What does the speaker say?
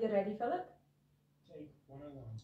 you ready, Philip? Take one oh one.